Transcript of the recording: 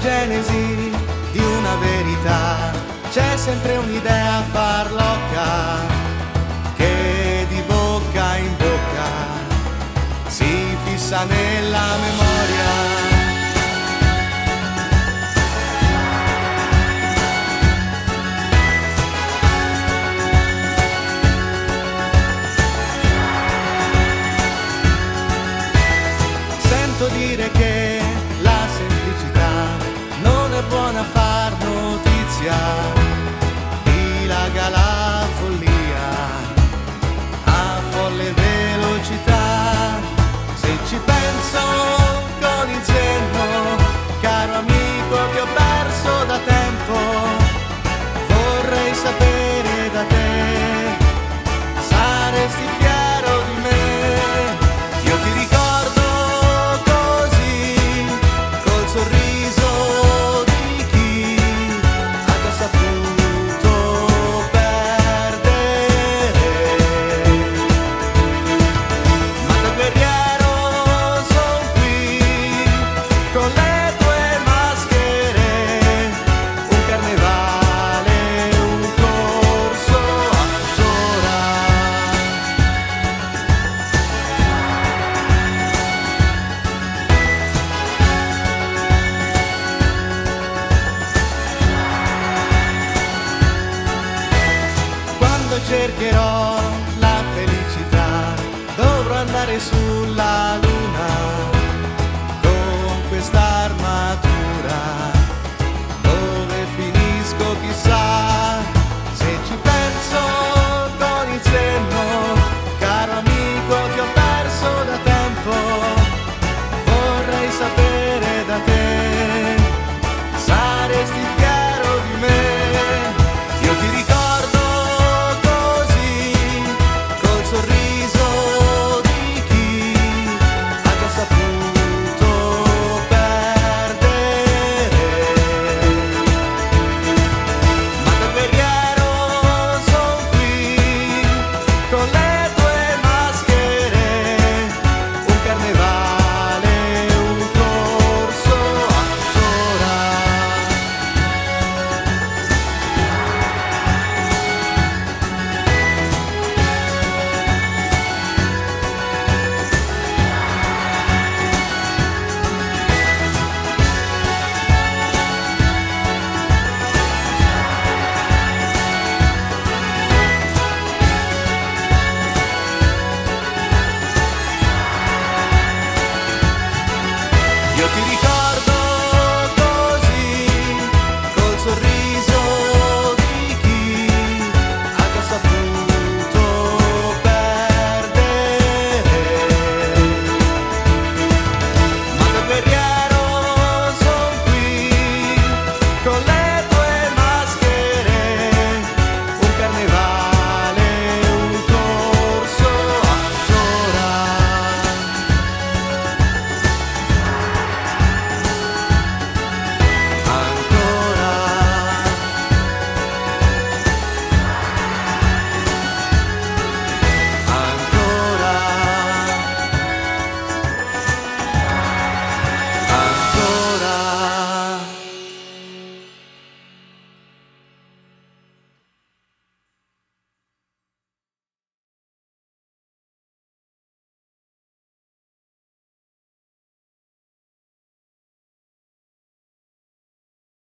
genesi di una verità, c'è sempre un'idea farlocca che buona far notizia, cercherò. yo